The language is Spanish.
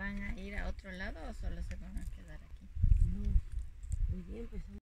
van a ir a otro lado o solo se van a quedar aquí? No. Pues,